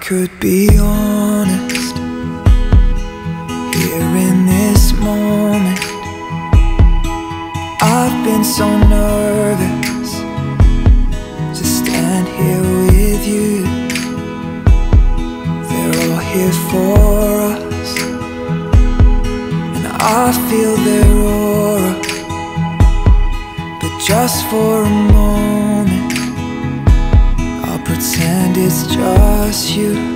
could be honest Here in this moment I've been so nervous To stand here with you. They're all here for us And I feel their aura. But just for a moment pretend it's just you